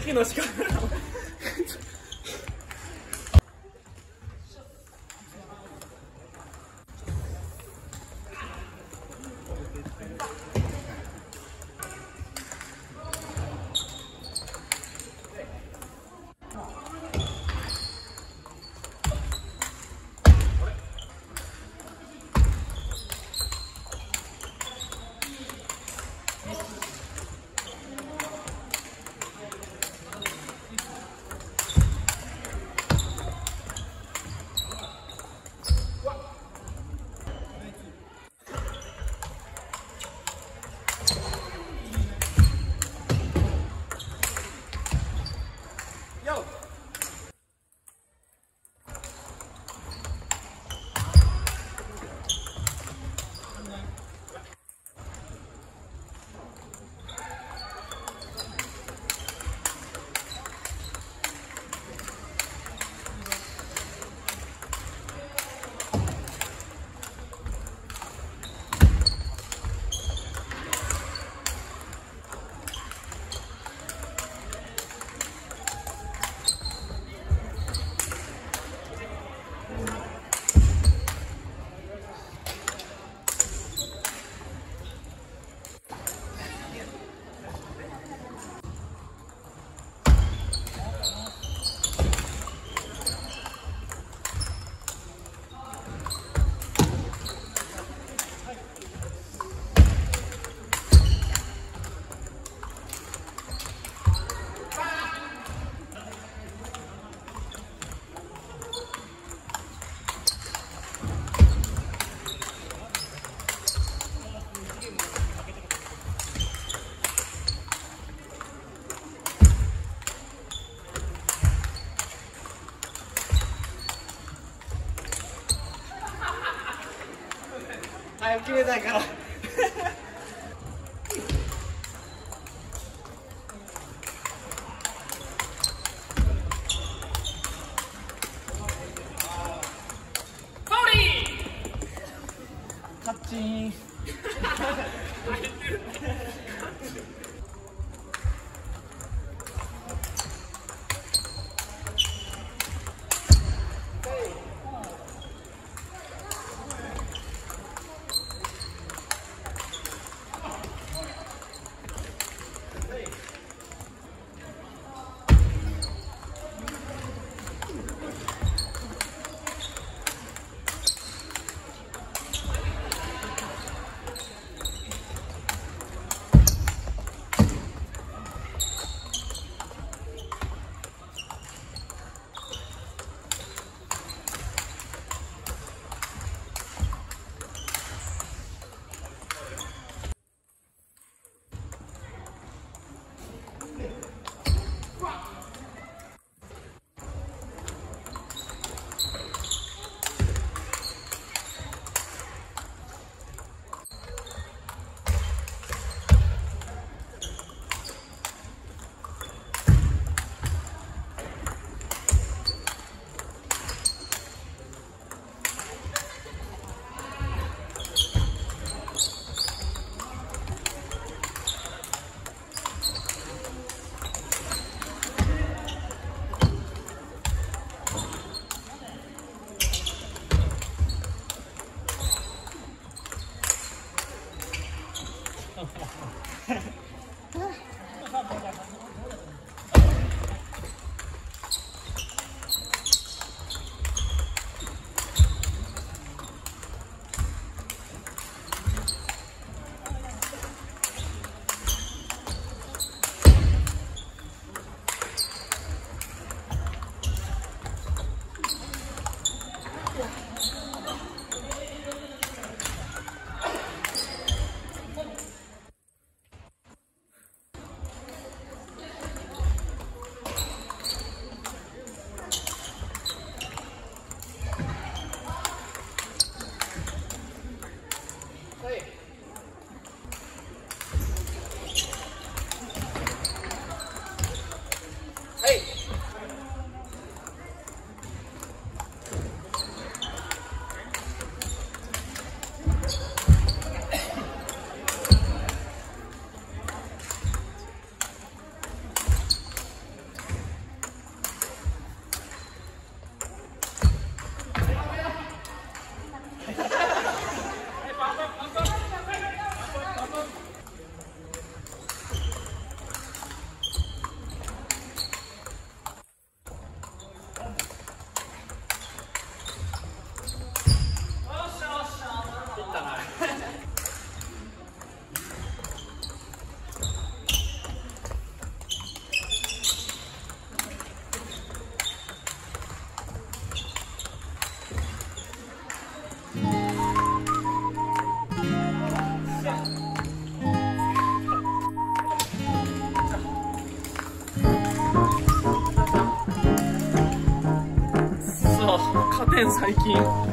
息の仕方早く決めたいから。ん最近。